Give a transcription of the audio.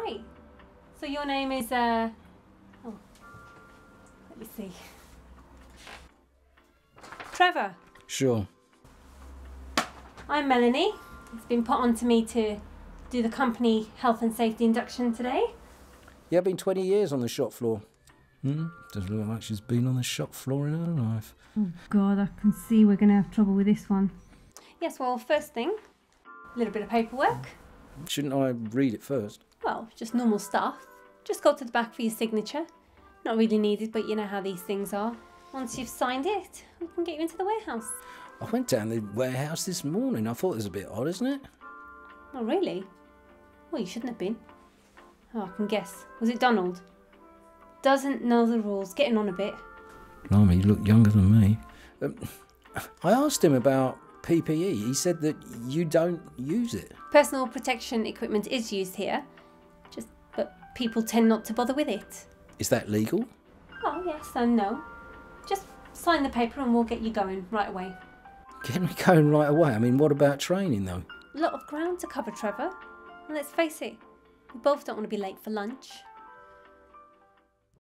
great. So your name is, uh, oh, let me see. Trevor. Sure. I'm Melanie. It's been put on to me to do the company health and safety induction today. Yeah, I've been 20 years on the shop floor. Hmm? Doesn't look like she's been on the shop floor in her life. Oh God, I can see we're going to have trouble with this one. Yes, well, first thing, a little bit of paperwork. Shouldn't I read it first? Well, just normal stuff. Just go to the back for your signature. Not really needed, but you know how these things are. Once you've signed it, we can get you into the warehouse. I went down the warehouse this morning. I thought it was a bit odd, isn't it? Oh, really? Well, you shouldn't have been. Oh, I can guess. Was it Donald? Doesn't know the rules. Getting on a bit. Blimey, you look younger than me. Um, I asked him about PPE. He said that you don't use it. Personal protection equipment is used here. But people tend not to bother with it. Is that legal? Oh, yes and no. Just sign the paper and we'll get you going right away. Get me going right away. I mean, what about training though? A lot of ground to cover, Trevor. And let's face it, we both don't want to be late for lunch.